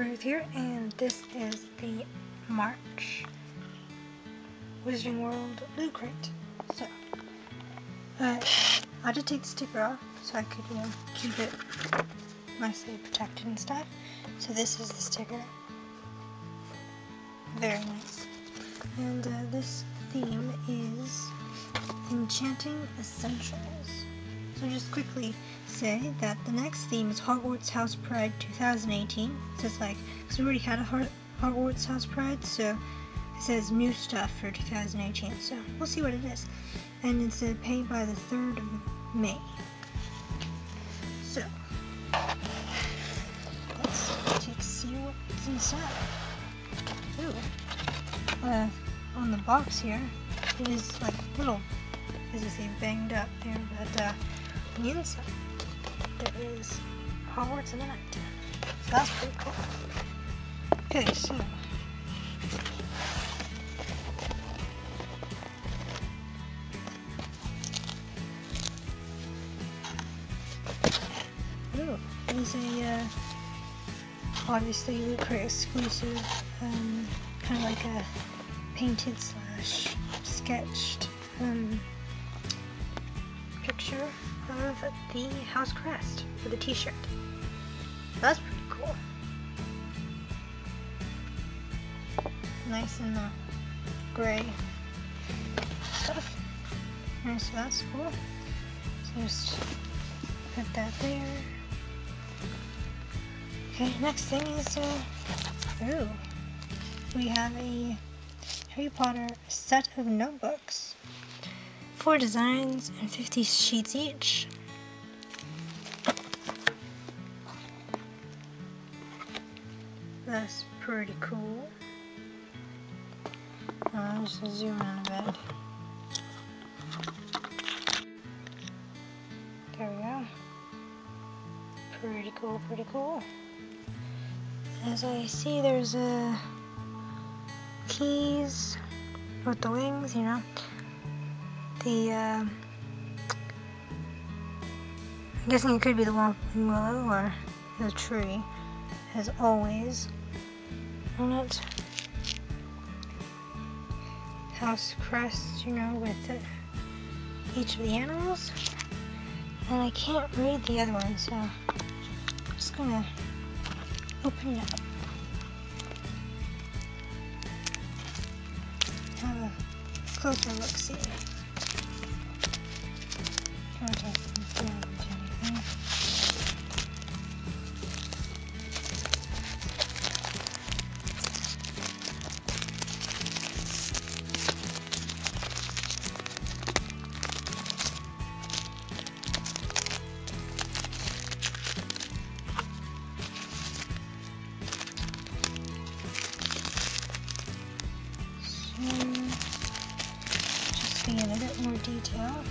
Ruth here, and this is the March Wizarding World Crate. So, uh, I did take the sticker off so I could, you know, keep it nicely protected and stuff. So this is the sticker. Very nice. And uh, this theme is Enchanting Essentials. So just quickly say that the next theme is Hogwarts House Pride 2018. So it's like, because we already had a Hogwarts House Pride, so it says new stuff for 2018. So we'll see what it is. And it's uh, paid by the 3rd of May. So, let's take a see what's inside. Ooh. Uh, on the box here, it is like little, as you see, banged up there, but uh, on the inside, there is Hogwarts in the night. So that's pretty cool. Okay, so Ooh, there's a uh, obviously LootCrate exclusive, um, kind of like a painted slash sketched um, the house crest for the t-shirt. That's pretty cool. Nice and uh, gray stuff. So that's cool. So just put that there. Okay, next thing is, uh, ooh, we have a Harry Potter set of notebooks. Four designs and 50 sheets each. That's pretty cool. I'll just zoom in a bit. There we go. Pretty cool, pretty cool. As I see, there's a keys with the wings, you know. The, uh, I'm guessing it could be the Whomping Willow or the tree, as always it. House crest, you know, with the, each of the animals. And I can't read the other one, so I'm just gonna open it up. Have a closer look see. just see in a bit more detail.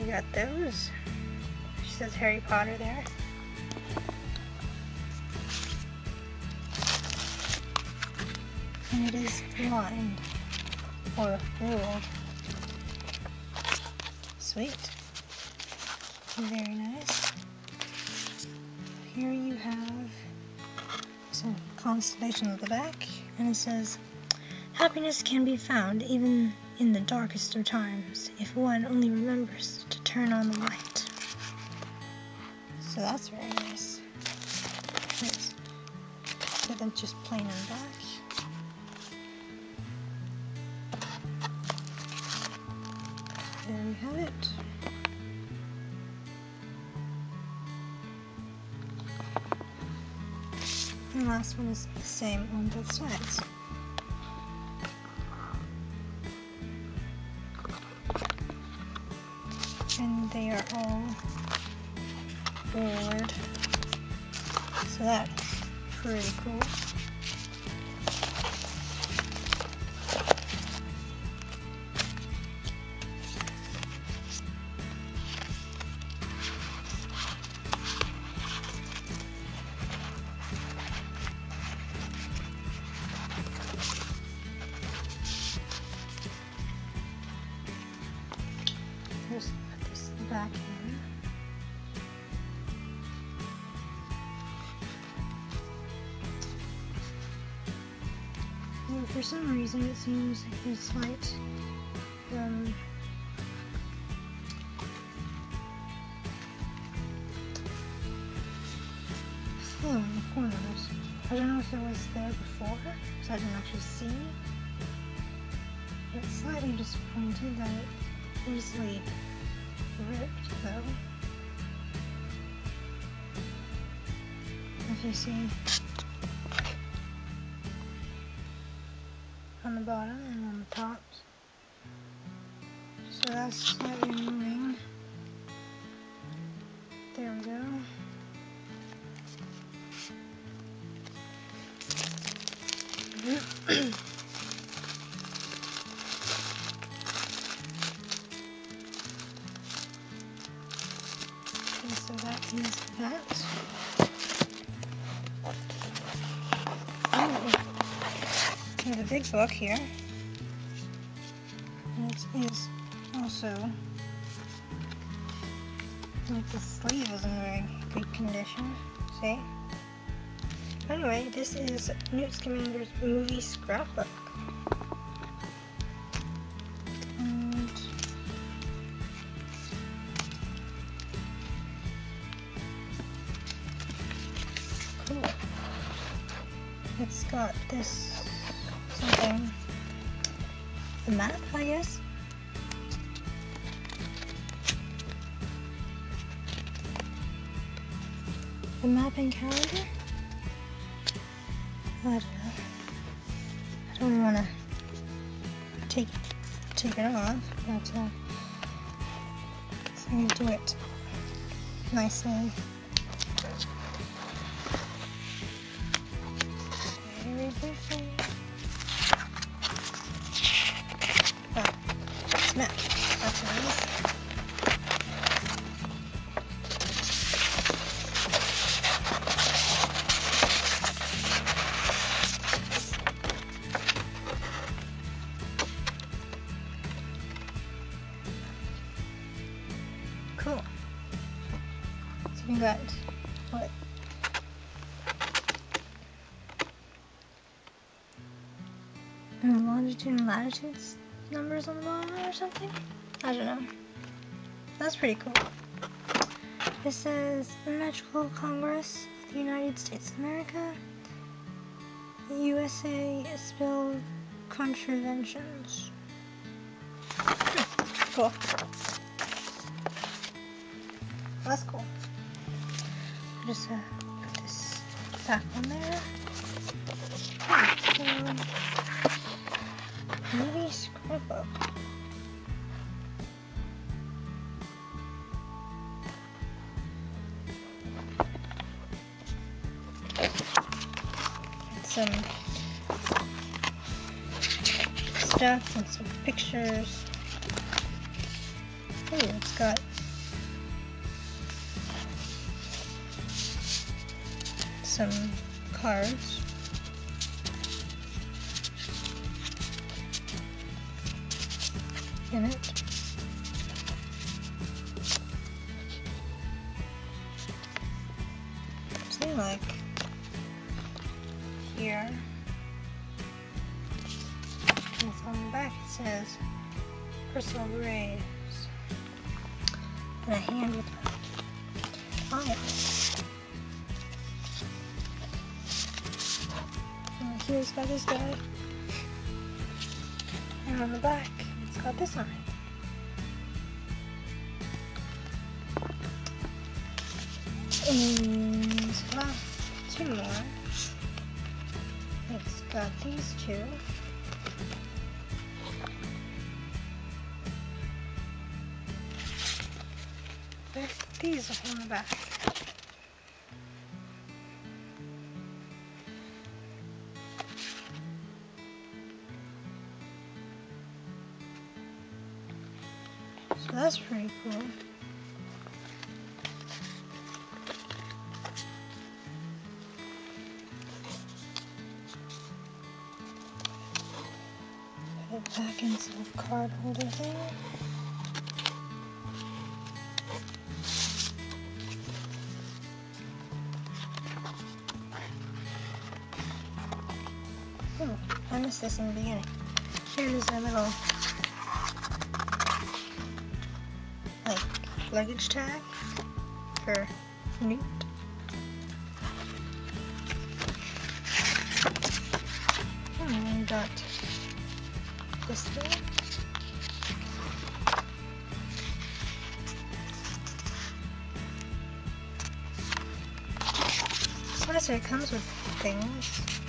You got those. She says Harry Potter there. And it is blind or ruled. Sweet. Very nice. Constellation at the back, and it says, Happiness can be found even in the darkest of times if one only remembers to turn on the light. So that's very nice. Then just plain on back. There we have it. And the last one is the same on both sides. And they are all rolled. So that's pretty cool. For some reason it seems like there's slight um, flow. I don't know if it was there before, so I didn't actually see. It's slightly disappointed that it easily ripped though. If you see Okay, so that is that. Oh, we a big book here. And it is also like the sleeve is in very good condition. See? Anyway, this is Newt Scamander's movie scrapbook. Cool. It's got this something, the map, I guess. The map and calendar. I don't know. I don't want to take take it off, but uh, so I'm gonna do it nicely. Very briefly. Uh, longitude and latitude numbers on the bottom or something? I don't know. That's pretty cool. It says Magical Congress of the United States of America, USA Spill Contraventions. Hmm, Cool. That's cool. I'll just uh, put this back on there. And some pictures. Oh, it's got some cards. In it. See, like graves. And a hand with a file. And here's got guy. And on the back, it's got this on it. And well, two more. It's got these two. Are on the back. Hmm, this in the beginning. Here's a little like luggage tag for Newt. Hmm, and we got this thing. it comes with things.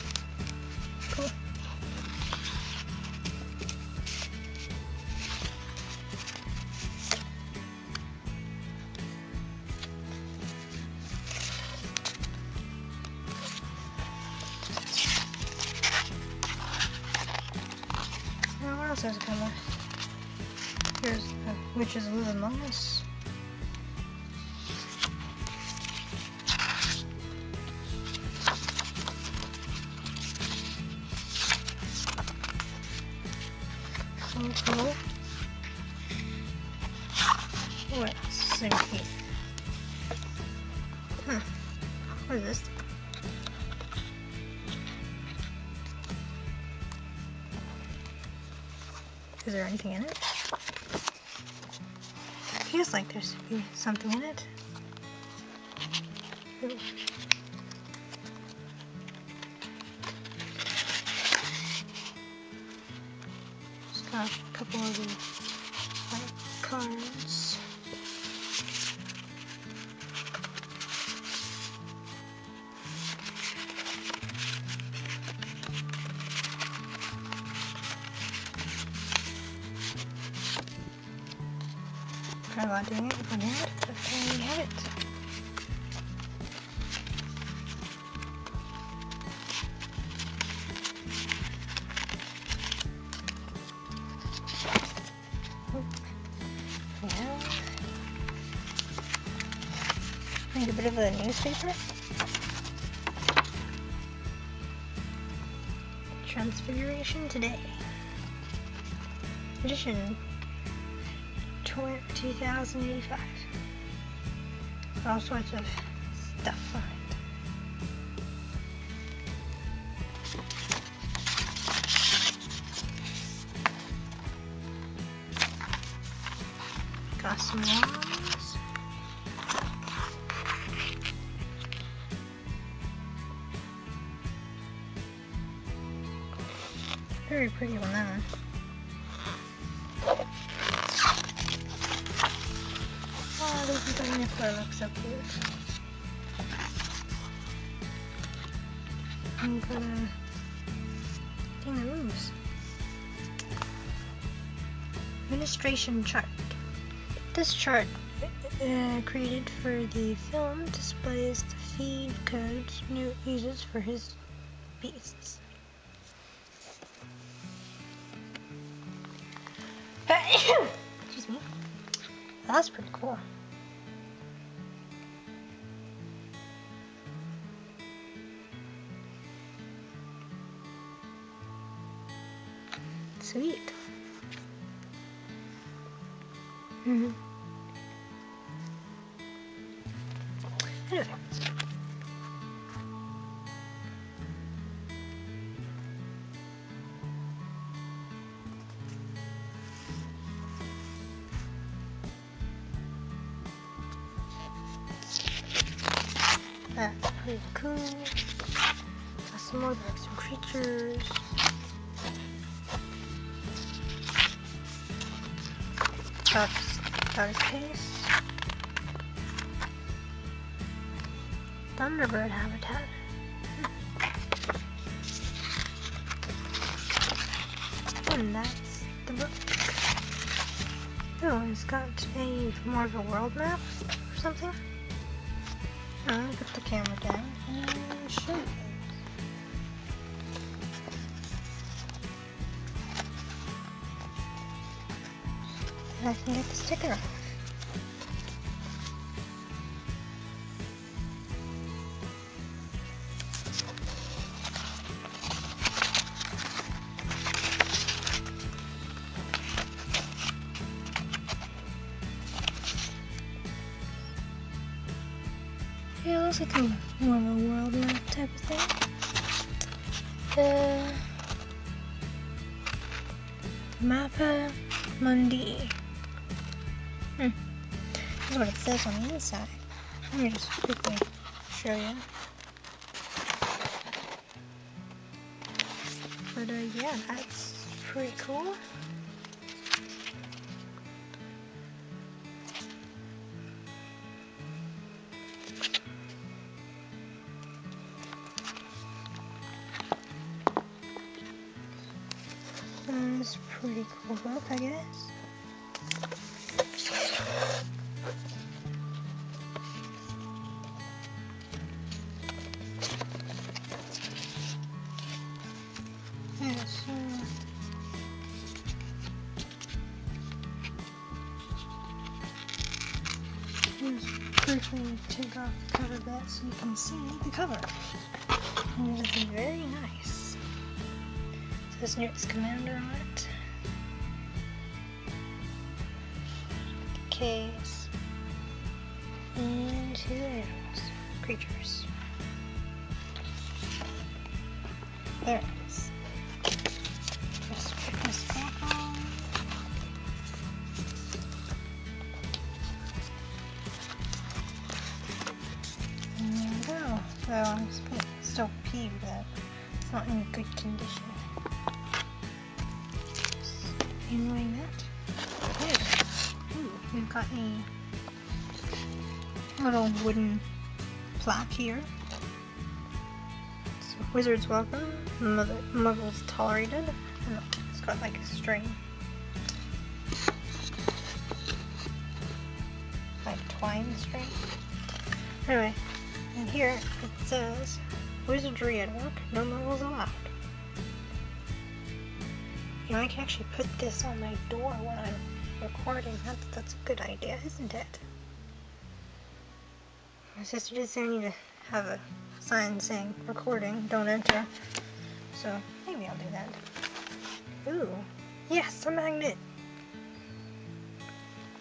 Uh, Witches Live Among Us. Something in it. Ooh. Try not doing it with one hand, but there we have it. Need a bit of a newspaper. Transfiguration today. Edition 2085. All sorts of stuff on it. Got some wands. Very pretty one, that one. I'm gonna thing that moves. Administration chart. This chart uh, created for the film displays the feed codes Newt uses for his beasts. Sweet. hmm Anyway. That's pretty cool. More like some creatures. Got his case. Thunderbird habitat. Hmm. And that's the book. Oh, it's got a more of a world map or something. I'm gonna put the camera down and show you. And I can get the sticker off. Hmm. Here's what it says on the inside. Let me just quickly show you. But uh, yeah, that's pretty cool. That's pretty cool book, I guess. Briefly take off the cover bit so you can see the cover. And it is very nice. It says Newt Scamander on it. Case. And two animals. Creatures. There wooden plaque here. So, Wizards welcome, Mother, Muggles tolerated. And it's got like a string. Like twine string. Anyway, and here it says, Wizardry at work, no muggles allowed. You know, I can actually put this on my door when I'm recording. That's, that's a good idea, isn't it? My sister did say I need to have a sign saying recording, don't enter. So maybe I'll do that. Ooh, yes, a magnet.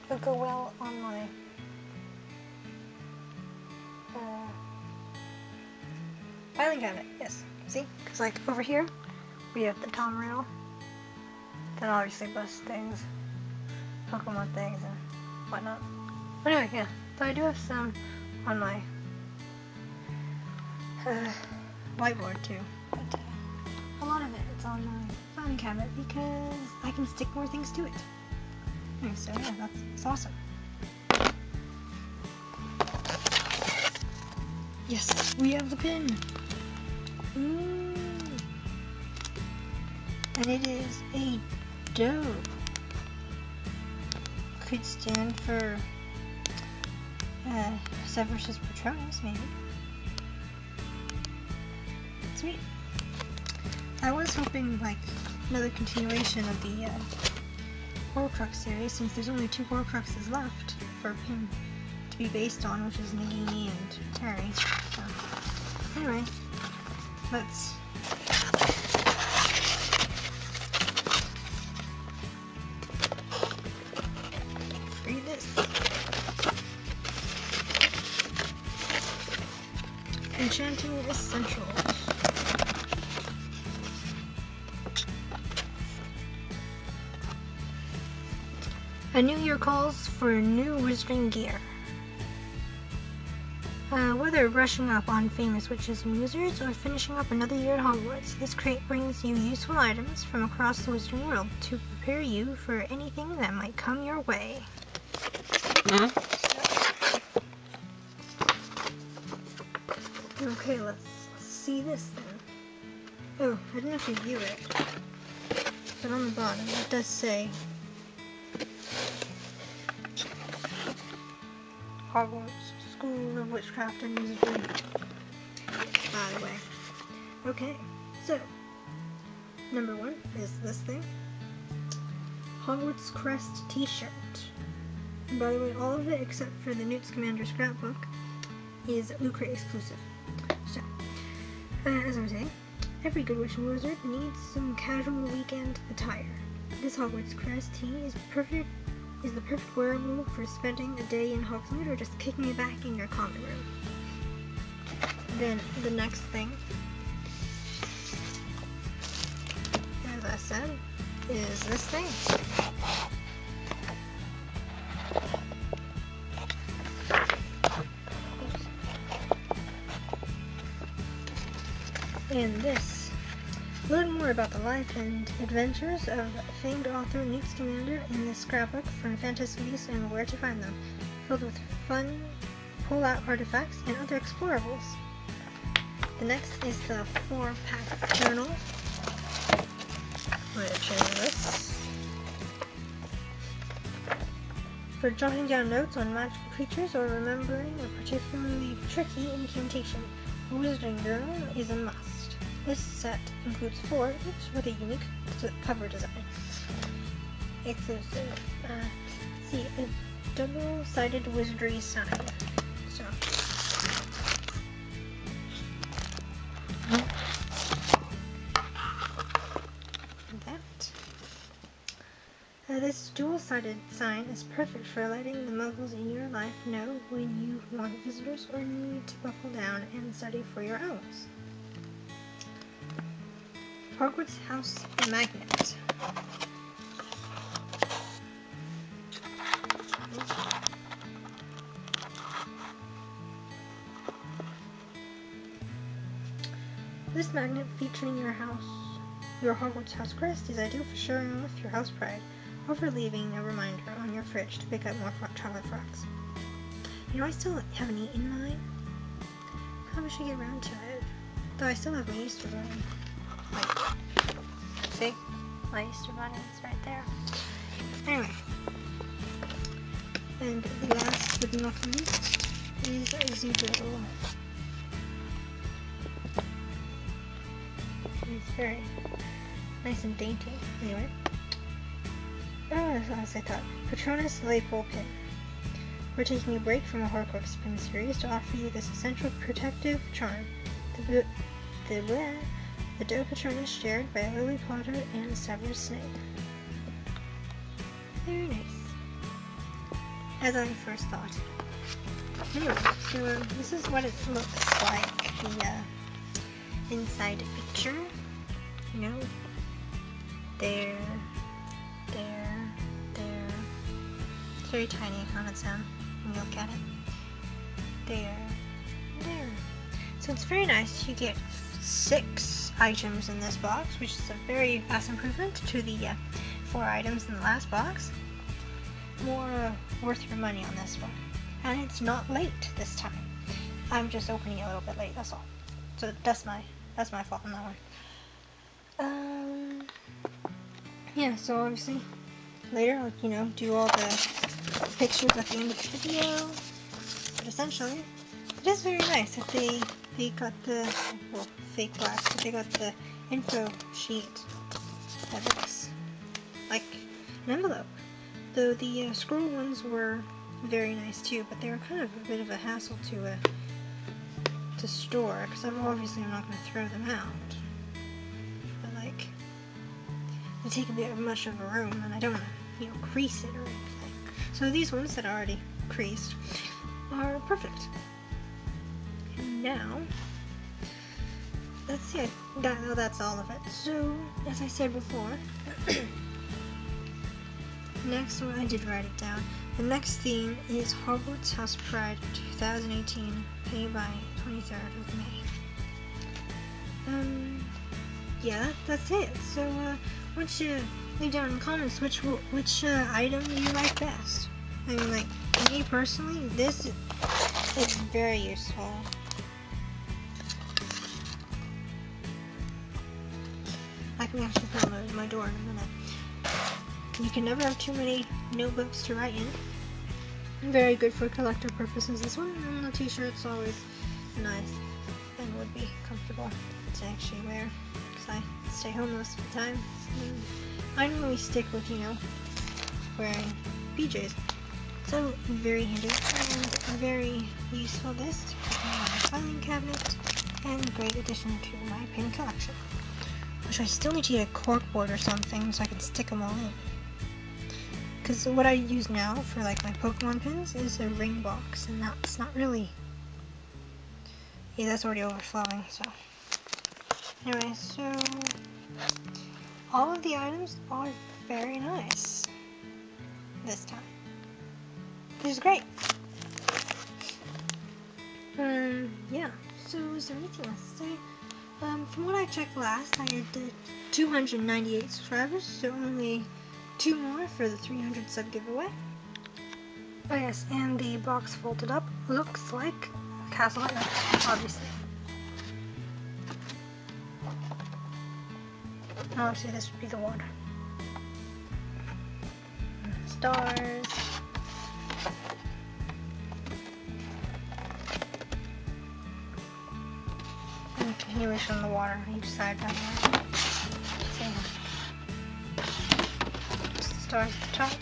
It'll go well on my uh, filing cabinet. Yes, see? Because like over here, we have the Tom Riddle. Then obviously bust things, Pokemon things, and whatnot. Anyway, yeah. So I do have some on my uh, whiteboard too. But a lot of it it's on my filing cabinet because I can stick more things to it. Anyway, so yeah, that's, that's awesome. Yes, we have the pin. Ooh. And it is a dove. Could stand for uh, Severus Patronus, maybe. Sweet. I was hoping, like, another continuation of the uh, Horcrux series, since there's only two Horcruxes left for him to be based on, which is Nagini and Harry. So, anyway, let's Enchanting Essentials. A new year calls for new wizarding gear. Uh, whether brushing up on famous witches and wizards or finishing up another year at Hogwarts, this crate brings you useful items from across the wizarding world to prepare you for anything that might come your way. Okay, let's see this then. Oh, I didn't actually view it. But on the bottom, it does say Hogwarts School of Witchcraft and Wizardry. By the way. Okay, so number one is this thing. Hogwarts Crest t-shirt. By the way, all of it except for the Newt Scamander scrapbook is Crate exclusive. As I was saying, every good witch and wizard needs some casual weekend attire. This Hogwarts Crest tee is perfect is the perfect wearable for spending a day in Hogsmeade or just kicking it back in your common room. Then the next thing, as I said, is this thing. And this. Learn more about the life and adventures of famed author Newt Scamander in this scrapbook from Fantastic Beasts and where to find them, filled with fun pull-out artifacts and other explorables. The next is the four-pack journal, is this. For jotting down notes on magical creatures or remembering a particularly tricky incantation, a wizarding journal is a must. This set includes four, each with a unique cover design. Exclusive. Uh, see, a double-sided wizardry sign. So, that. Uh, this dual-sided sign is perfect for letting the muggles in your life know when you want visitors or need to buckle down and study for your owls. Hogwarts House Magnet. This magnet featuring your house, your Hogwarts house crest is ideal for showing off your house pride or for leaving a reminder on your fridge to pick up more chocolate frogs. You know, I still haven't eaten mine. Probably should get around to it. Though I still have my Easter bunny. See? My Easter bunny is right there. Anyway. And last but not least is Zoodle. It's very nice and dainty. Anyway. Oh, as I thought. Patronus Lapel Pin. We're taking a break from the Horcrux Pin series to offer you this essential protective charm. The, the, the, Doe Patronus shared by Lily Potter and Severus Snape. Very nice. As I first thought. Anyway, so um, this is what it looks like, the uh, inside picture. You know, there, there, there. It's very tiny on its own when you look at it. There, there. So it's very nice. You get six items in this box, which is a very vast improvement to the uh, four items in the last box. More uh, worth your money on this one. And it's not late this time. I'm just opening it a little bit late, that's all. So that's my that's my fault on that one. Um, yeah, so obviously later I'll, you know, do all the pictures at the end of the video. But essentially, it is very nice that they, they got the, well, fake glass, but they got the info sheet that looks like an envelope. Though the uh, scroll ones were very nice too, but they were kind of a bit of a hassle to uh, to store, because I'm obviously not going to throw them out. But like, they take a bit of much of a room, and I don't want to, you know, crease it or anything. So these ones that are already creased are perfect. Now, let's see, that, that's all of it. So, as I said before, next one, I did write it down. The next theme is Hogwarts House Pride 2018, paid by 23rd of May. Um, yeah, that's it. So, uh, why don't you leave down in the comments which which uh, item you like best. I mean, like, me personally, this is very useful. I can actually put on my door in a minute. You can never have too many notebooks to write in. Very good for collector purposes, this one. And the t-shirt's always nice and would be comfortable to actually wear because I stay home most of the time. And I normally stick with, you know, wearing PJs. So, very handy and very useful this to put in my filing cabinet and great addition to my pin collection. I still need to get a corkboard or something so I can stick them all in. Because what I use now for like my Pokemon pins is a ring box and that's not really yeah, that's already overflowing, so. Anyway, so all of the items are very nice this time. Which is great. Um, yeah. So is there anything else to say? Um, from what I checked last, I had 298 subscribers, so only two more for the 300 sub giveaway. Oh yes, and the box folded up looks like Castle obviously. Obviously this would be the water. Stars. And continuation of the water on each side by there. Stars at the top.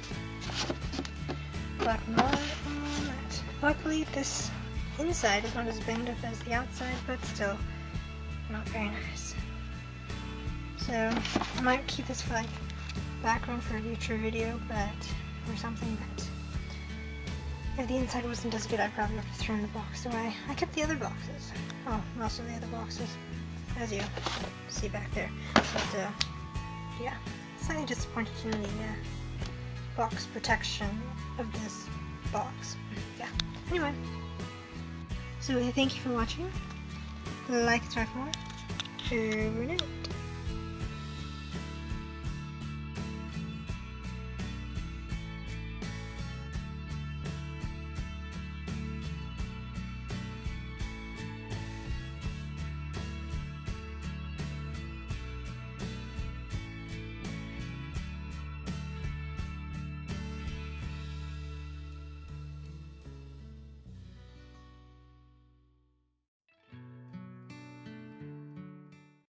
Luckily this inside is not as banged up as the outside, but still not very nice. So I might keep this for like background for a future video, but or something. But if the inside wasn't as good, I'd probably have thrown the box away. I kept the other boxes. Oh, most of the other boxes, as you see back there. But uh, yeah, slightly disappointed in the uh, box protection of this box. Yeah. Anyway, so thank you for watching. Like, subscribe for more. Over now.